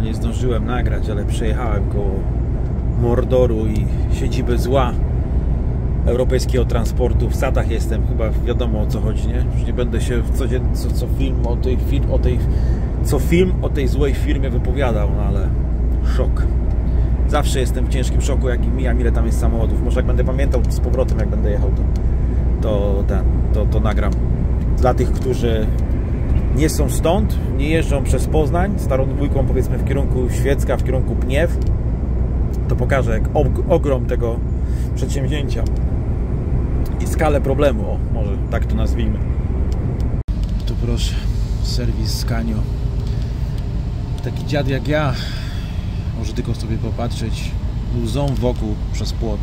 nie zdążyłem nagrać, ale przejechałem koło Mordoru i siedziby zła europejskiego transportu. W Sadach jestem, chyba wiadomo o co chodzi, nie? Już nie będę się w co, co film o tej, o tej co film o tej złej firmie wypowiadał, no ale szok. Zawsze jestem w ciężkim szoku, jak mijam ile tam jest samochodów. Może jak będę pamiętał z powrotem, jak będę jechał, to, to, to, to nagram. Dla tych, którzy nie są stąd, nie jeżdżą przez Poznań, starą dwójką powiedzmy w kierunku Świecka, w kierunku Pniew, to pokażę jak og- ogrom tego przedsięwzięcia i skalę problemu, o, może tak to nazwijmy. Tu proszę, serwis Scanio. Taki dziad jak ja może tylko sobie popatrzeć łzą wokół przez płot.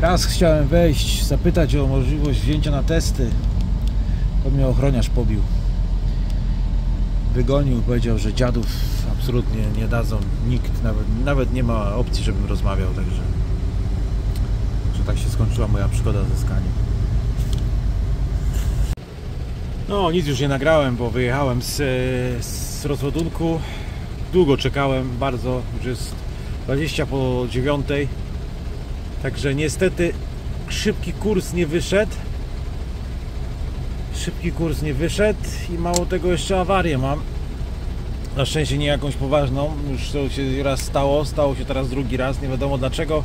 Raz chciałem wejść, zapytać o możliwość wzięcia na testy. To mnie ochroniarz pobił. Wygonił, powiedział, że dziadów absolutnie nie dadzą. Nikt, nawet, nawet nie ma opcji, żebym rozmawiał, także że tak się skończyła moja przygoda ze Skaniem. No, nic już nie nagrałem, bo wyjechałem z, z rozładunku. Długo czekałem, bardzo, już jest 20 po 9. Także niestety szybki kurs nie wyszedł. Szybki kurs nie wyszedł i mało tego jeszcze awarię mam. Na szczęście nie jakąś poważną. Już to się raz stało, stało się teraz drugi raz. Nie wiadomo dlaczego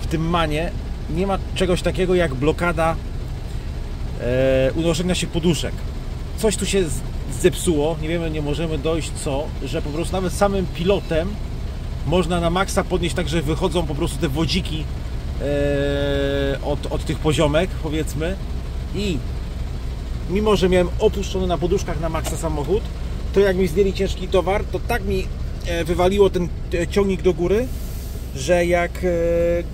w tym manie nie ma czegoś takiego jak blokada e, unoszenia się poduszek. Coś tu się zepsuło, nie wiemy, nie możemy dojść co, że po prostu nawet samym pilotem można na maksa podnieść tak, że wychodzą po prostu te wodziki e, od, od tych poziomek, powiedzmy. I mimo, że miałem opuszczony na poduszkach na maksa samochód, to jak mi zdjęli ciężki towar, to tak mi e, wywaliło ten e, ciągnik do góry, że jak e,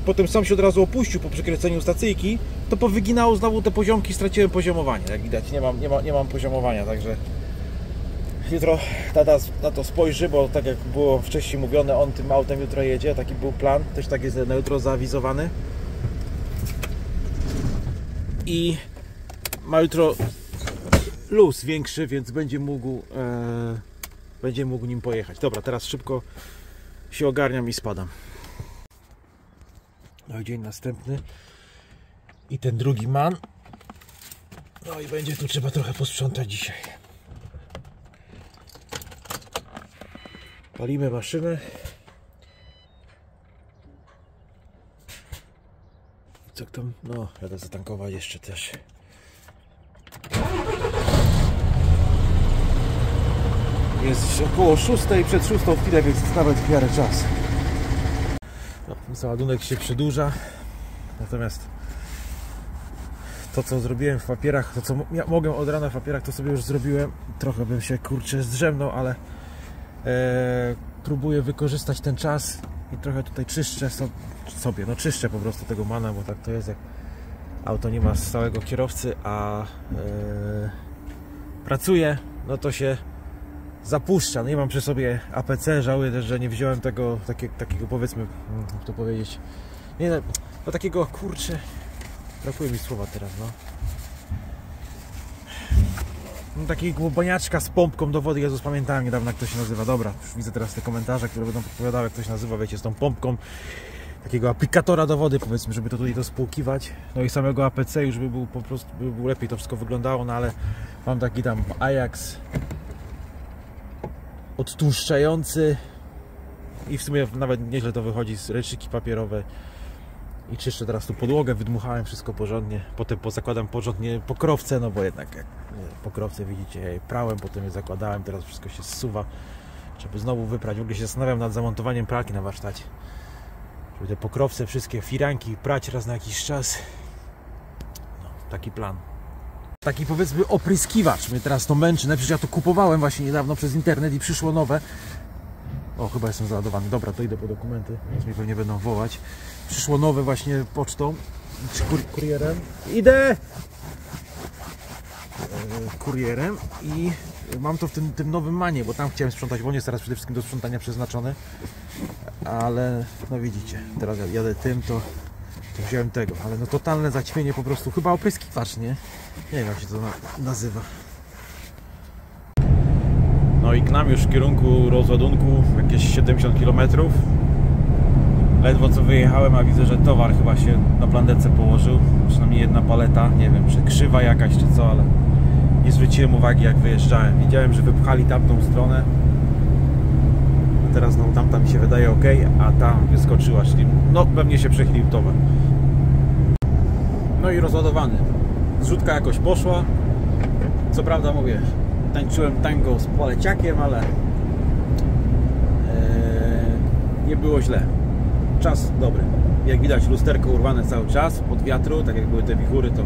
potem sam się od razu opuścił po przekręceniu stacyjki, to powyginało znowu te poziomki, straciłem poziomowanie. Jak widać, nie mam, nie mam, nie mam poziomowania, także jutro tata na to spojrzy, bo tak jak było wcześniej mówione, on tym autem jutro jedzie, taki był plan, też tak jest na jutro zaawizowany. I ma jutro luz większy, więc będzie mógł e, będzie mógł nim pojechać. Dobra, teraz szybko się ogarniam i spadam. No i dzień następny. I ten drugi man. No i będzie tu trzeba trochę posprzątać dzisiaj. Palimy maszynę. Co tam? No, jadę zatankować jeszcze też. Jest około 6, przed 6 chwilę, więc jest nawet w miarę czas. No, załadunek się przedłuża, natomiast to co zrobiłem w papierach, to co ja mogłem od rana w papierach, to sobie już zrobiłem. Trochę bym się kurczę zdrzemnął, ale e, próbuję wykorzystać ten czas i trochę tutaj czyszczę so, sobie, no czyszczę po prostu tego mana, bo tak to jest jak auto nie ma stałego kierowcy, a e, pracuje, no to się zapuszcza. No nie mam przy sobie APC, żałuję też, że nie wziąłem tego takie, takiego powiedzmy, mm, jak to powiedzieć, nie no, takiego kurczę, brakuje mi słowa teraz, no. No, takiego baniaczka z pompką do wody, Jezus pamiętałem niedawno jak to się nazywa, dobra, już widzę teraz te komentarze, które będą podpowiadały jak to się nazywa, wiecie, z tą pompką takiego aplikatora do wody powiedzmy, żeby to tutaj to spłukiwać, no i samego APC już by był po prostu, by był lepiej to wszystko wyglądało, no ale mam taki tam Ajax odtłuszczający i w sumie nawet nieźle to wychodzi z ręczniki papierowe. I czyszczę teraz tu podłogę, wydmuchałem wszystko porządnie, potem pozakładam porządnie pokrowce, no bo jednak jak nie, pokrowce widzicie, ja je prałem, potem je zakładałem, teraz wszystko się zsuwa, żeby znowu wyprać, w ogóle się zastanawiam nad zamontowaniem pralki na warsztacie, żeby te pokrowce, wszystkie firanki prać raz na jakiś czas, no, taki plan. Taki powiedzmy opryskiwacz mnie teraz to męczy, najpierw ja to kupowałem właśnie niedawno przez internet i przyszło nowe, o, chyba jestem załadowany. Dobra, to idę po dokumenty, więc mnie pewnie będą wołać. Przyszło nowe właśnie pocztą, czy kur kurierem. Idę! E, Kurierem i mam to w tym, tym nowym manie, bo tam chciałem sprzątać, bo on jest teraz przede wszystkim do sprzątania przeznaczony. Ale, no widzicie, teraz jadę tym, to, to wziąłem tego. Ale no totalne zaćmienie po prostu, chyba opryskiwacz, nie? Nie wiem jak się to na nazywa. No i gnam już w kierunku rozładunku jakieś 70 km. Ledwo co wyjechałem, a widzę, że towar chyba się na plandece położył. Przynajmniej jedna paleta, nie wiem, czy krzywa jakaś, czy co, ale nie zwróciłem uwagi jak wyjeżdżałem. Widziałem, że wypchali tamtą stronę. Teraz no tamta mi się wydaje ok, a ta wyskoczyła, czyli no pewnie się przechylił towar. No i rozładowany. Zrzutka jakoś poszła. Co prawda mówię, tańczyłem tango z poleciakiem, ale ee, nie było źle. Czas dobry. Jak widać lusterko urwane cały czas pod wiatru, tak jak były te wichury, to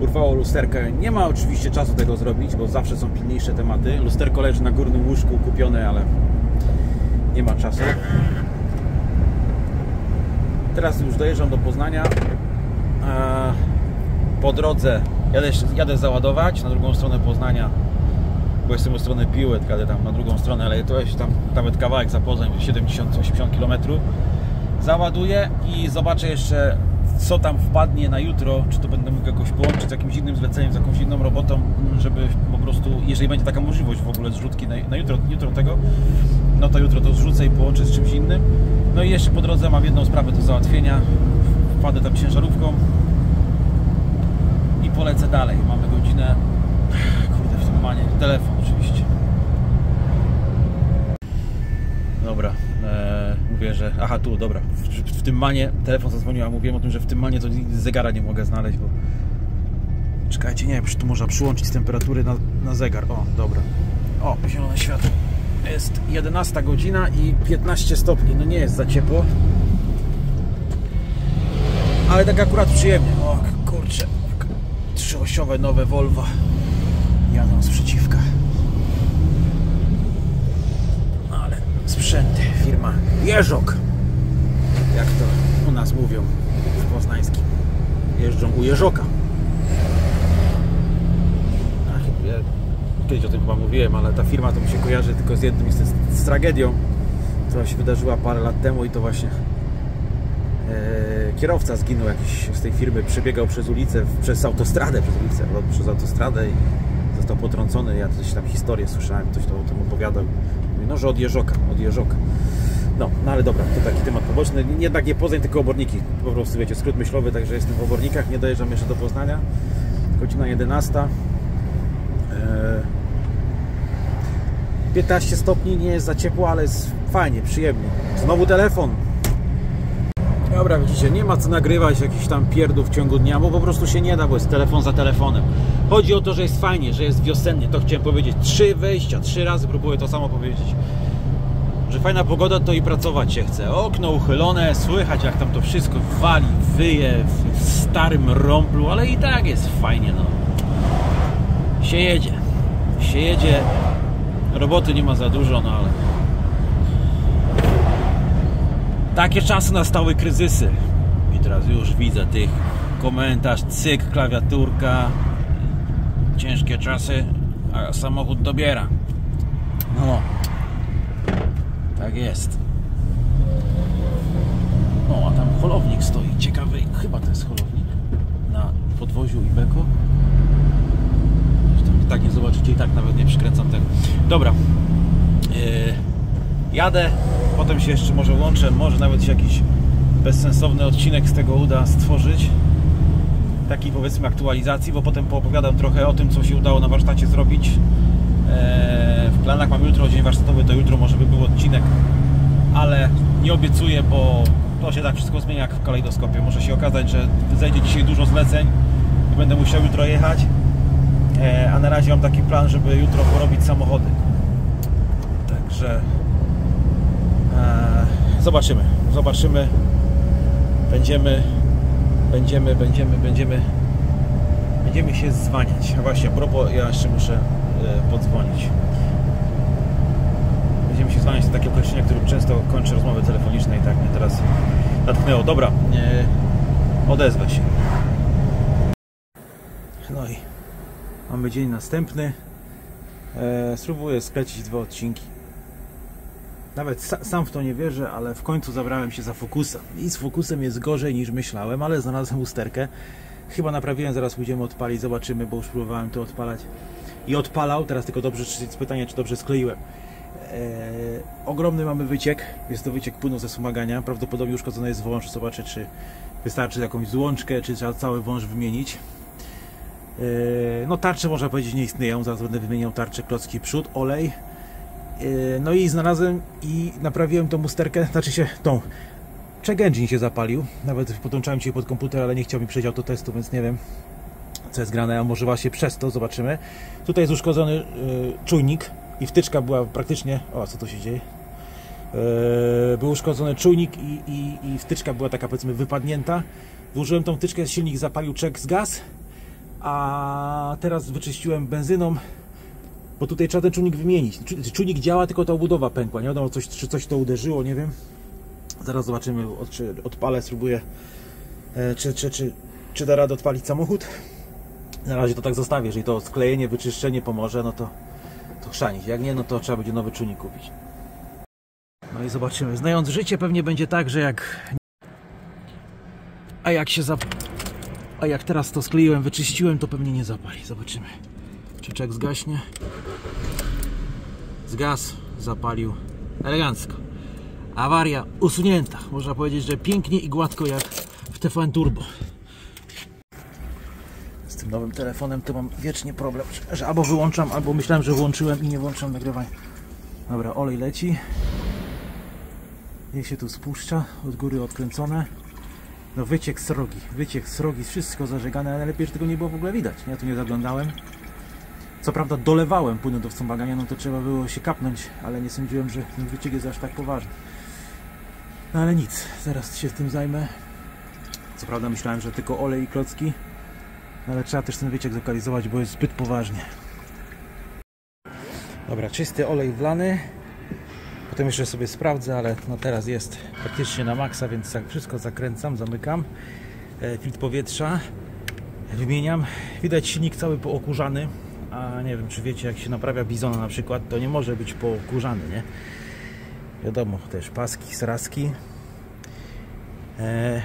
urwało lusterkę. Nie ma oczywiście czasu tego zrobić, bo zawsze są pilniejsze tematy. Lusterko leży na górnym łóżku kupione, ale nie ma czasu. Teraz już dojeżdżam do Poznania. Po drodze jadę, jadę załadować na drugą stronę Poznania, bo jestem u strony Piły, jadę tam na drugą stronę, ale to jest tam nawet kawałek za Poznań, 70-80 km. Załaduję i zobaczę jeszcze co tam wpadnie na jutro, czy to będę mógł jakoś połączyć z jakimś innym zleceniem, z jakąś inną robotą, żeby po prostu, jeżeli będzie taka możliwość w ogóle zrzutki na, na jutro, jutro tego, no to jutro to zrzucę i połączę z czymś innym. No i jeszcze po drodze mam jedną sprawę do załatwienia. Wpadę tam ciężarówką i polecę dalej. Mamy godzinę, kurde w tym manie, telefon oczywiście. Dobra, mówię, że. Aha, tu, dobra. W, w, tym manie telefon zadzwonił, a mówiłem o tym, że w tym manie to zegara nie mogę znaleźć, bo. Czekajcie, nie tu można przyłączyć temperatury na, na zegar. O, dobra. O, zielone światło. Jest 11 godzina i 15 stopni. No nie jest za ciepło. Ale tak akurat przyjemnie. O kurczę. Trzyosiowe nowe Volvo jadą z przeciwka. Ale sprzęty. Firma Jeżok. Jak to u nas mówią w poznańskim. Jeżdżą u Jeżoka. Ach, ja kiedyś o tym chyba mówiłem, ale ta firma to mi się kojarzy tylko z jednym, z, z tragedią, która się wydarzyła parę lat temu i to właśnie e, kierowca zginął jakiś z tej firmy, przebiegał przez ulicę, przez autostradę, przez ulicę, przez autostradę i potrącony. Ja coś tam historię słyszałem, ktoś to o tym opowiadał. No, że od Jeżoka, od Jeżoka. No, no ale dobra, to taki temat poboczny. Jednak nie Poznań, tylko oborniki. Po prostu, wiecie, skrót myślowy, także jestem w obornikach, nie dojeżdżam jeszcze do Poznania. Godzina 11. 15 stopni, nie jest za ciepło, ale jest fajnie, przyjemnie. Znowu telefon. Dobra, widzicie, nie ma co nagrywać jakichś tam pierdów w ciągu dnia, bo po prostu się nie da, bo jest telefon za telefonem. Chodzi o to, że jest fajnie, że jest wiosennie, to chciałem powiedzieć. Trzy wejścia, trzy razy próbuję to samo powiedzieć. Że fajna pogoda to i pracować się chce. Okno uchylone, słychać jak tam to wszystko wali, wyje w starym rąblu, ale i tak jest fajnie, no. Się jedzie. Się jedzie. Roboty nie ma za dużo, no ale takie czasy nastały kryzysy. I teraz już widzę tych komentarz, cyk, klawiaturka, ciężkie czasy, a samochód dobiera. No, tak jest. O, a tam holownik stoi, ciekawy, chyba to jest holownik na podwoziu Ibeco. I tak nie zobaczycie, i tak nawet nie przykręcam tego. Dobra, yy, jadę, potem się jeszcze może łączę, może nawet jakiś bezsensowny odcinek z tego uda stworzyć takiej powiedzmy aktualizacji, bo potem poopowiadam trochę o tym, co się udało na warsztacie zrobić. Eee, w planach mam jutro dzień warsztatowy, to jutro może by był odcinek, ale nie obiecuję, bo to się tak wszystko zmienia jak w kalejdoskopie. Może się okazać, że zejdzie dzisiaj dużo zleceń i będę musiał jutro jechać, eee, a na razie mam taki plan, żeby jutro porobić samochody. Także eee, zobaczymy, zobaczymy. Będziemy, będziemy, będziemy, będziemy, będziemy się zwaniać. A właśnie, a propos, ja jeszcze muszę e, podzwonić. Będziemy się zwaniać, to takie określenie, którym często kończę rozmowy telefoniczne i tak mnie teraz natknęło. Dobra, e, odezwę się. No i mamy dzień następny. E, spróbuję sklecić dwa odcinki. Nawet sa, sam w to nie wierzę, ale w końcu zabrałem się za Focusa. I z Focusem jest gorzej niż myślałem, ale znalazłem usterkę, Chyba naprawiłem, zaraz pójdziemy odpalić, zobaczymy, bo już próbowałem to odpalać. I odpalał, teraz tylko dobrze, czy pytanie, czy dobrze skleiłem. Eee, ogromny mamy wyciek, jest to wyciek płynu ze wspomagania, prawdopodobnie uszkodzony jest wąż, zobaczę czy wystarczy jakąś złączkę, czy trzeba cały wąż wymienić. Eee, no tarcze można powiedzieć nie istnieją, zaraz będę wymieniał tarczę, klocki przód, olej. Eee, no i znalazłem i naprawiłem tą musterkę, znaczy się tą check engine się zapalił, nawet podłączałem Cię pod komputer, ale nie chciał mi przejść autotestu, więc nie wiem co jest grane, a może właśnie przez to, zobaczymy. Tutaj jest uszkodzony y, czujnik i wtyczka była praktycznie, o co to się dzieje, y, był uszkodzony czujnik i, i, i wtyczka była taka powiedzmy wypadnięta. Włożyłem tą wtyczkę, silnik zapalił czek z gaz, a teraz wyczyściłem benzyną, bo tutaj trzeba ten czujnik wymienić. Czujnik działa, tylko ta obudowa pękła, nie wiadomo coś, czy coś to uderzyło, nie wiem. Zaraz zobaczymy, od, czy odpalę, spróbuję, e, czy, czy, czy, czy da radę odpalić samochód. Na razie to tak zostawię, jeżeli to sklejenie, wyczyszczenie pomoże, no to, to chrzanić. Jak nie, no to trzeba będzie nowy czujnik kupić. No i zobaczymy. Znając życie pewnie będzie tak, że jak... A jak się zap... A jak teraz to skleiłem, wyczyściłem, to pewnie nie zapali. Zobaczymy. Czy czek zgaśnie? Zgas, zapalił elegancko. Awaria usunięta. Można powiedzieć, że pięknie i gładko jak w TVN Turbo. Z tym nowym telefonem to mam wiecznie problem, że albo wyłączam, albo myślałem, że włączyłem i nie włączam nagrywania. Dobra, olej leci. Niech się tu spuszcza, od góry odkręcone. No wyciek srogi, wyciek srogi, wszystko zażegane, ale lepiej, że tego nie było w ogóle widać. Ja tu nie zaglądałem. Co prawda dolewałem płynu do wspomagania, no to trzeba było się kapnąć, ale nie sądziłem, że ten wyciek jest aż tak poważny. No ale nic, zaraz się tym zajmę. Co prawda myślałem, że tylko olej i klocki, ale trzeba też ten wyciek zlokalizować, bo jest zbyt poważnie. Dobra, czysty olej wlany. Potem jeszcze sobie sprawdzę, ale no teraz jest praktycznie na maksa, więc wszystko zakręcam, zamykam. E, filtr powietrza wymieniam. Widać silnik cały pookurzany, a nie wiem czy wiecie jak się naprawia bizona na przykład, to nie może być pookurzany, nie? Wiadomo, też paski, sraski. E,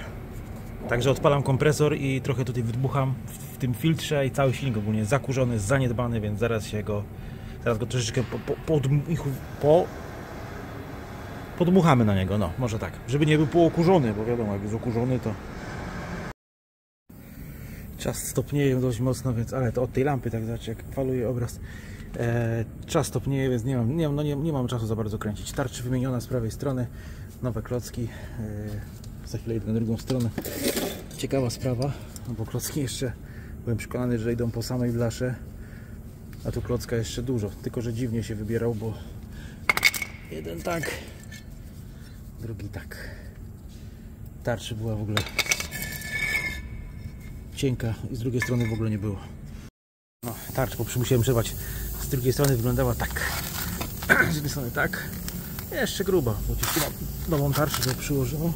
także odpalam kompresor i trochę tutaj wydmucham w, w, tym filtrze i cały silnik ogólnie jest zakurzony, zaniedbany, więc zaraz się go zaraz go troszeczkę po, po, po, po podmuchamy na niego, no może tak, żeby nie był pookurzony, bo wiadomo, jak jest okurzony to czas stopnieje dość mocno, więc ale to od tej lampy tak zobaczcie, jak faluje obraz. E, czas stopnieje, więc nie mam, nie, no nie, nie mam czasu za bardzo kręcić. Tarczy wymieniona z prawej strony nowe klocki e, za chwilę idę na drugą stronę. Ciekawa sprawa, no bo klocki jeszcze byłem przekonany, że idą po samej blasze a tu klocka jeszcze dużo, tylko że dziwnie się wybierał, bo jeden tak drugi tak. Tarczy była w ogóle cienka i z drugiej strony w ogóle nie było. No, tarcz, musiałem przerwać z drugiej strony wyglądała tak. Z jednej strony tak. Jeszcze gruba, bo mam nową tarczę sobie przyłożyło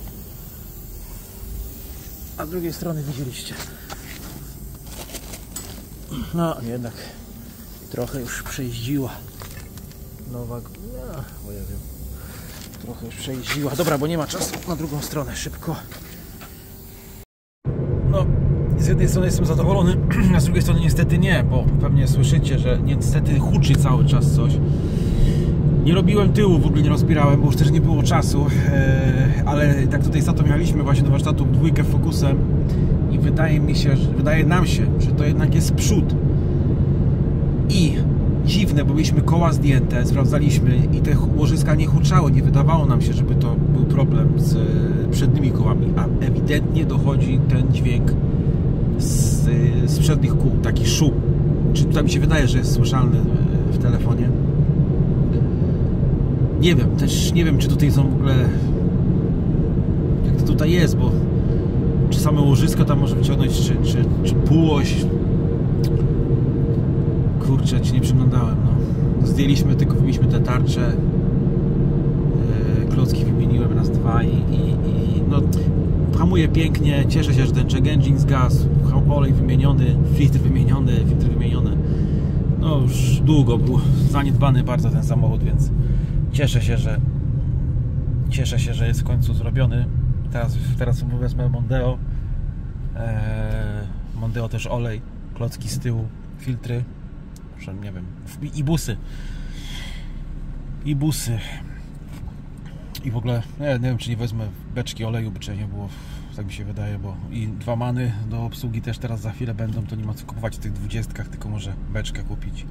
a z drugiej strony widzieliście. No jednak trochę już przejeździła. Nowa, no, bo ja wiem. Trochę już przejeździła. Dobra, bo nie ma czasu na drugą stronę, szybko. Jednej strony jestem zadowolony, a z drugiej strony niestety nie, bo pewnie słyszycie, że niestety huczy cały czas coś. Nie robiłem tyłu, w ogóle nie rozbierałem, bo już też nie było czasu, e, ale tak tutaj za to mieliśmy właśnie do warsztatu dwójkę fokusem i wydaje mi się, że, wydaje nam się, że to jednak jest przód. I dziwne, bo mieliśmy koła zdjęte, sprawdzaliśmy i te łożyska nie huczały, nie wydawało nam się, żeby to był problem z przednimi kołami, a ewidentnie dochodzi ten dźwięk z, z przednich kół, taki szum. Czy to mi się wydaje, że jest słyszalny w telefonie? Nie wiem, też nie wiem, czy tutaj są w ogóle jak to tutaj jest, bo czy same łożysko tam może wyciągnąć, czy, czy, czy kurczę, ci nie przyglądałem, no. Zdjęliśmy, tylko wymieniliśmy te tarcze. Yy, klocki wymieniłem raz, dwa i, i, i no, hamuje pięknie. Cieszę się, że ten check engine zgasł, olej wymieniony, filtr wymieniony, filtr wymieniony. No już długo był zaniedbany bardzo ten samochód, więc cieszę się, że cieszę się, że jest w końcu zrobiony. Teraz, teraz wezmę Mondeo. Eee, Mondeo też olej, klocki z tyłu, filtry, nie wiem, i busy. I busy. I w ogóle, nie, nie wiem czy nie wezmę beczki oleju, by czy nie było, tak mi się wydaje, bo i dwa many do obsługi też teraz za chwilę będą, to nie ma co kupować w tych dwudziestkach, tylko może beczkę kupić.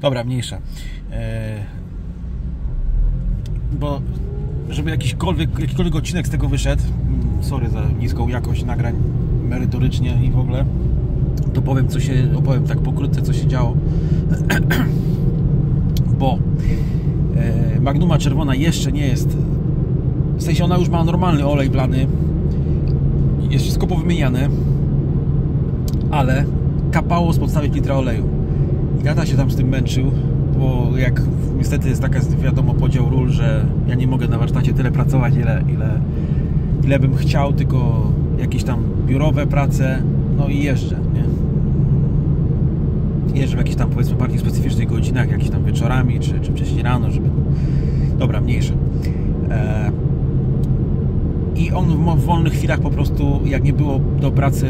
Dobra, mniejsza. Eee, bo żeby jakikolwiek, jakikolwiek odcinek z tego wyszedł, mm, sorry za niską jakość nagrań merytorycznie i w ogóle, to powiem co się, opowiem tak pokrótce co się działo. bo e, Magnuma czerwona jeszcze nie jest w sensie ona już ma normalny olej blany jest wszystko powymieniane ale kapało z podstawy litra oleju i tata się tam z tym męczył bo jak niestety jest taka wiadomo podział ról, że ja nie mogę na warsztacie tyle pracować ile, ile, ile bym chciał, tylko jakieś tam biurowe prace no i jeżdżę, nie? jeżdżę w jakichś tam powiedzmy bardziej specyficznych godzinach, jakieś tam wieczorami, czy, czy wcześniej rano, żeby... Dobra, mniejsze. E... I on w wolnych chwilach po prostu, jak nie było do pracy,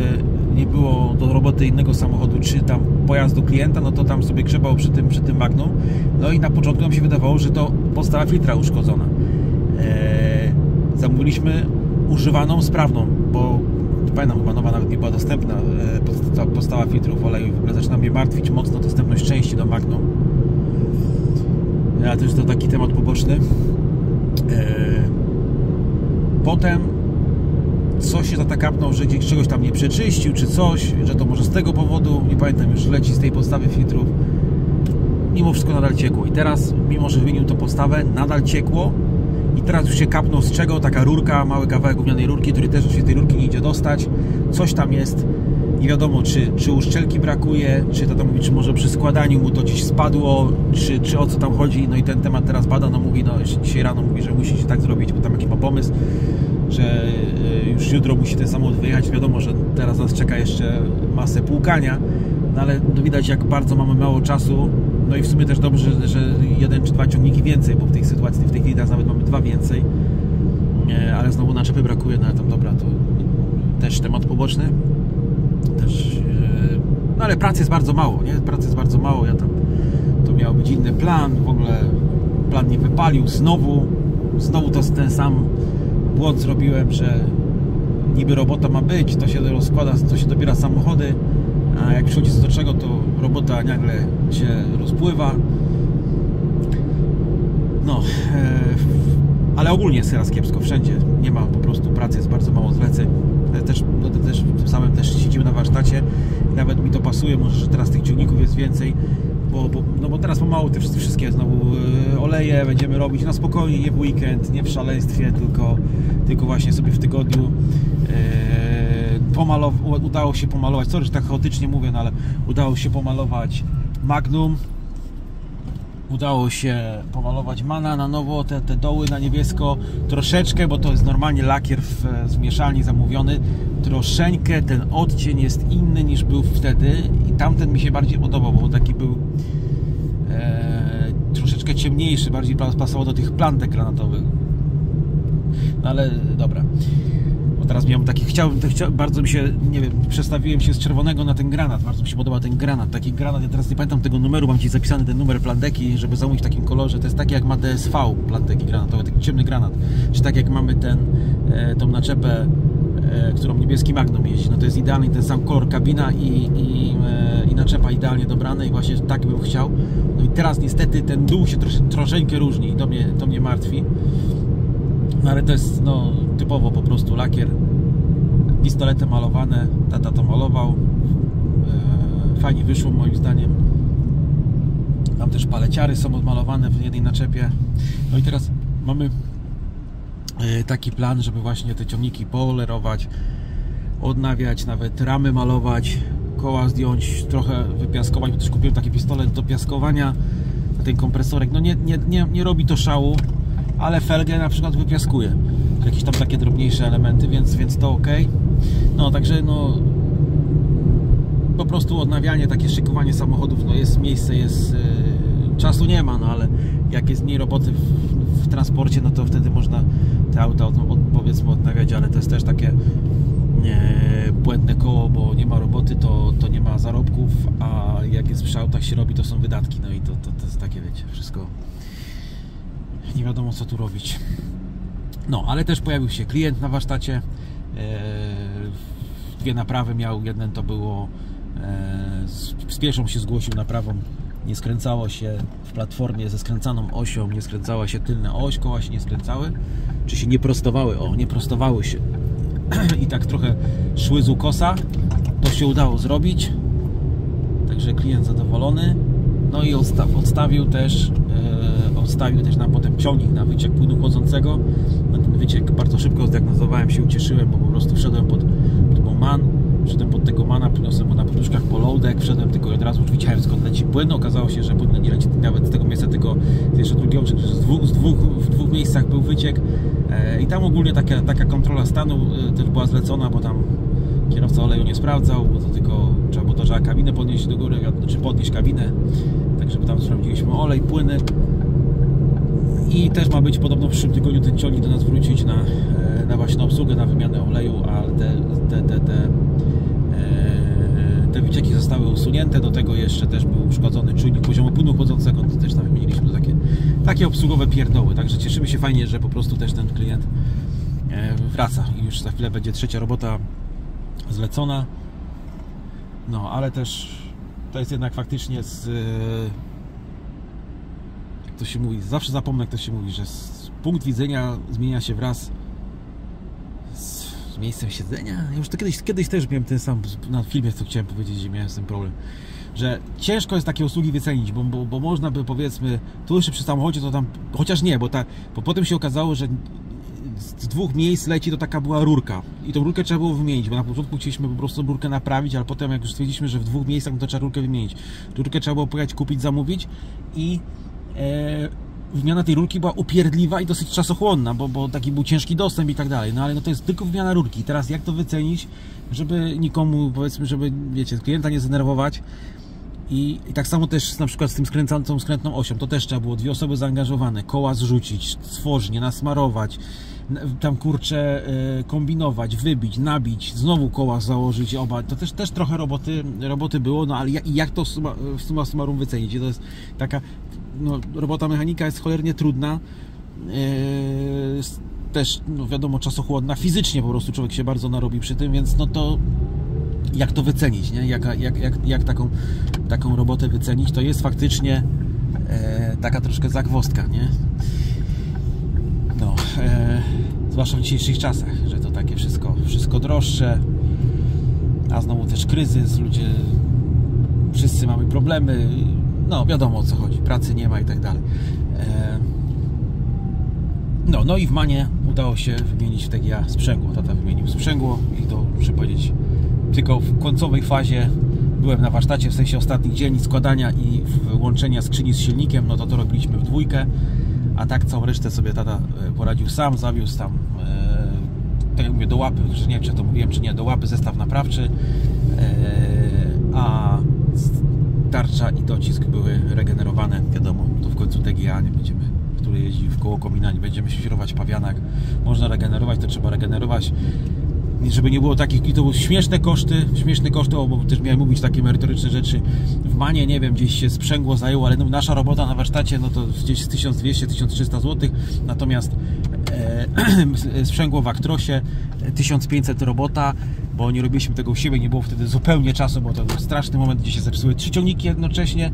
nie było do roboty innego samochodu, czy tam pojazdu klienta, no to tam sobie grzebał przy tym, przy tym Magnum. No i na początku nam się wydawało, że to podstawa filtra uszkodzona. E... Zamówiliśmy używaną, sprawną, bo pamiętam, chyba nowa nawet nie była dostępna e, postawa filtrów oleju i w ogóle zaczyna mnie martwić mocno dostępność części do Magnum ale to jest to taki temat poboczny e, potem coś się zatakapnął, że gdzieś czegoś tam nie przeczyścił czy coś, że to może z tego powodu nie pamiętam już leci z tej podstawy filtrów. Mimo wszystko nadal ciekło. I teraz mimo, że wymienił to postawę nadal ciekło. I teraz już się kapnął z czego, taka rurka, mały kawałek gównianej rurki, który też się tej rurki nie idzie dostać, coś tam jest, nie wiadomo czy, czy uszczelki brakuje, czy to tam mówi, czy może przy składaniu mu to gdzieś spadło, czy, czy o co tam chodzi, no i ten temat teraz bada, no mówi, no dzisiaj rano mówi, że musi się tak zrobić, bo tam jakiś ma pomysł, że y, już jutro musi ten samochód wyjechać, wiadomo, że teraz nas czeka jeszcze masę płukania, no ale no widać jak bardzo mamy mało czasu, no i w sumie też dobrze, że jeden czy dwa ciągniki więcej, bo w tej sytuacji, w tej chwili teraz nawet mamy dwa więcej. Ale znowu naczepy brakuje, no ale tam dobra, to też temat poboczny. Też, e, no ale pracy jest bardzo mało, nie? Pracy jest bardzo mało, ja tam, to miał być inny plan, w ogóle plan nie wypalił, znowu, znowu to ten sam błąd zrobiłem, że niby robota ma być, to się rozkłada, to się dobiera samochody, a jak przychodzi do czego, to robota nagle się rozpływa. No, e, ale ogólnie jest teraz kiepsko wszędzie. Nie ma po prostu pracy, jest bardzo mało zleceń. Też, no, też tym samym też siedzimy na warsztacie i nawet mi to pasuje, może, że teraz tych ciągników jest więcej, bo, bo, no bo teraz pomału te wszystkie znowu e, oleje będziemy robić na spokojnie, nie w weekend, nie w szaleństwie, tylko, tylko właśnie sobie w tygodniu. E, pomalow- udało się pomalować, sorry, że tak chaotycznie mówię, no ale udało się pomalować Magnum, udało się pomalować Mana na nowo, te, te doły na niebiesko, troszeczkę, bo to jest normalnie lakier w, w mieszalni zamówiony, troszeczkę ten odcień jest inny niż był wtedy i tamten mi się bardziej podobał, bo taki był e, troszeczkę ciemniejszy, bardziej pasował do tych plantek granatowych. No ale dobra teraz miałem taki, chciałem, chcia, bardzo mi się, nie wiem, przestawiłem się z czerwonego na ten granat, bardzo mi się podoba ten granat, taki granat, ja teraz nie pamiętam tego numeru, mam Ci zapisany ten numer plandeki, żeby zamówić w takim kolorze, to jest taki jak ma DSV plandeki granatowe, taki ciemny granat, czy tak jak mamy ten, e, tą naczepę, e, którą niebieski Magnum jeździ, no to jest idealny ten sam kolor kabina i, i, e, i naczepa idealnie dobrane i właśnie tak bym chciał, no i teraz niestety ten dół się trosze, troszeczkę różni i to mnie, to mnie martwi, no ale to jest no, typowo po prostu lakier. Pistolety malowane, tata to malował. E, fajnie wyszło moim zdaniem. Tam też paleciary są odmalowane w jednej naczepie. No i teraz mamy e, taki plan, żeby właśnie te ciągniki polerować odnawiać, nawet ramy malować koła zdjąć, trochę wypiaskować bo też kupiłem taki pistolet do piaskowania ten kompresorek, no nie, nie, nie, nie robi to szału ale felgę na przykład wypiaskuje jakieś tam takie drobniejsze elementy, więc, więc to ok. No także no po prostu odnawianie, takie szykowanie samochodów, no jest miejsce, jest yy, czasu nie ma, no ale jak jest mniej roboty w, w transporcie, no to wtedy można te auta od, od, powiedzmy odnawiać, ale to jest też takie e, błędne koło, bo nie ma roboty, to, to nie ma zarobków, a jak jest przy autach się robi, to są wydatki. No i to, to, to jest takie, wiecie, wszystko nie wiadomo co tu robić. No, ale też pojawił się klient na warsztacie. E, dwie naprawy miał. Jeden to było e, z, pierwszą się zgłosił naprawą. Nie skręcało się w platformie ze skręcaną osią, nie skręcała się tylna oś, koła się nie skręcały, czy się nie prostowały. O, nie prostowały się. I tak trochę szły z ukosa. To się udało zrobić. Także klient zadowolony. No i odstaw, odstawił też e, odstawił też nam potem ciągnik na wyciek płynu chłodzącego. Na ten wyciek bardzo szybko zdiagnozowałem się, ucieszyłem, bo po prostu wszedłem pod, pod man, wszedłem pod tego mana, przyniosłem go na poduszkach po loadek, wszedłem tylko od razu już widziałem skąd leci płyn. Okazało się, że płyn nie leci nawet z tego miejsca, tylko jeszcze drugiego, że z dwóch, z dwóch, w dwóch miejscach był wyciek. E, I tam ogólnie taka, taka kontrola stanu e, też była zlecona, bo tam kierowca oleju nie sprawdzał, bo to tylko trzeba było to, że kabinę podnieść do góry, czy podnieść kabinę, tak żeby tam sprawdziliśmy olej, płyny i też ma być podobno w przyszłym tygodniu ten ciągnik do nas wrócić na, e, na właśnie obsługę, na wymianę oleju, ale te, te, te, te, e, te wycieki zostały usunięte, do tego jeszcze też był uszkodzony czujnik poziomu płynu chłodzącego, to też tam wymieniliśmy takie, takie obsługowe pierdoły, także cieszymy się fajnie, że po prostu też ten klient e, wraca i już za chwilę będzie trzecia robota zlecona. No, ale też to jest jednak faktycznie z. To się mówi? Zawsze zapomnę, jak to się mówi, że punkt widzenia zmienia się wraz z, miejscem siedzenia. Ja już to kiedyś, kiedyś też miałem ten sam na filmie, co chciałem powiedzieć, że miałem tym problem. Że ciężko jest takie usługi wycenić, bo, bo, bo można by powiedzmy, tu jeszcze przy samochodzie to tam, chociaż nie, bo, ta, bo potem się okazało, że z dwóch miejsc leci, to taka była rurka. I tą rurkę trzeba było wymienić, bo na początku chcieliśmy po prostu rurkę naprawić, ale potem jak już stwierdziliśmy, że w dwóch miejscach, to trzeba rurkę wymienić. Rurkę trzeba było pojechać, kupić, zamówić i wymiana tej rurki była upierdliwa i dosyć czasochłonna, bo, bo taki był ciężki dostęp i tak dalej. No ale no to jest tylko wymiana rurki. Teraz jak to wycenić, żeby nikomu, powiedzmy, żeby, wiecie, klienta nie zdenerwować, i, I, tak samo też na przykład z tym skręcącą skrętną osią, to też trzeba było dwie osoby zaangażowane, koła zrzucić, stworznie, nasmarować, tam kurczę e, kombinować, wybić, nabić, znowu koła założyć oba. To też, też trochę roboty, roboty było, no ale jak, jak to suma, suma summarum wycenić? To jest taka, no, robota mechanika jest cholernie trudna, e, też no wiadomo czasochłodna, fizycznie po prostu człowiek się bardzo narobi przy tym, więc no to jak to wycenić, nie? Jak, jak, jak, jak taką, taką robotę wycenić, to jest faktycznie e, taka troszkę zagwostka, nie? No, e, zwłaszcza w dzisiejszych czasach, że to takie wszystko, wszystko droższe, a znowu też kryzys, ludzie, wszyscy mamy problemy, no wiadomo o co chodzi, pracy nie ma i tak dalej. E, no, no i w Manie udało się wymienić w TGA sprzęgło. Tata wymienił sprzęgło i to muszę powiedzieć tylko w końcowej fazie byłem na warsztacie, w sensie ostatnich dzień składania i łączenia skrzyni z silnikiem, no to to robiliśmy w dwójkę, a tak całą resztę sobie tata e, poradził sam, zawiózł tam e, tak jak mówię, do łapy, że nie wiem czy to mówiłem czy nie, do łapy zestaw naprawczy a tarcza i docisk były regenerowane, wiadomo, to w końcu TGA nie będziemy który jeździ w koło komina, nie będziemy świrować pawianak. Można regenerować, to trzeba regenerować żeby nie było takich, to były śmieszne koszty, śmieszne koszty, bo też miałem mówić takie merytoryczne rzeczy. W Manie, nie wiem, gdzieś się sprzęgło zajęło, ale no, nasza robota na warsztacie, no to gdzieś 1200-1300 zł, natomiast e, sprzęgło w Aktrosie 1500 robota, bo nie robiliśmy tego u siebie, nie było wtedy zupełnie czasu, bo to był straszny moment, gdzie się zaczynały trzy ciągniki jednocześnie,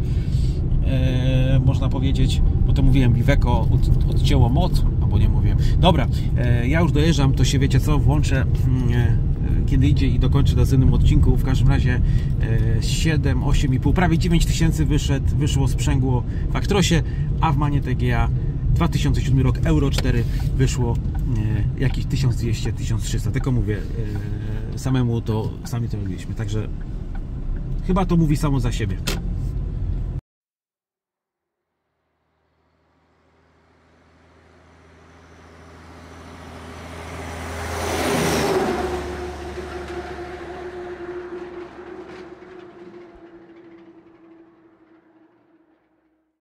e, można powiedzieć, bo to mówiłem, Iveco od, odcięło moc, albo nie mówiłem. Dobra, e, ja już dojeżdżam, to się wiecie co, włączę mm, e, kiedy idzie i dokończę na następnym odcinku. W każdym razie 7, 8,5, prawie 9 tysięcy wyszedł, wyszło sprzęgło w Aktrosie, a w Manie TGA 2007 rok Euro 4 wyszło e, jakieś 1200-1300. Tylko mówię, e, samemu to sami to robiliśmy. Także chyba to mówi samo za siebie.